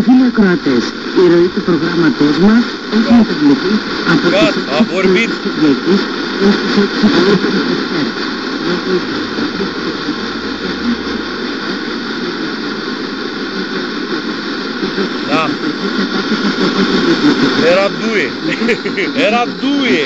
φίλοι ακροατές, η ροή του προγράμματός μας έχει μεταβληθεί από τις Gata, a vorbit. Κυριακής ως τις 6 του Da. Era due. Era due.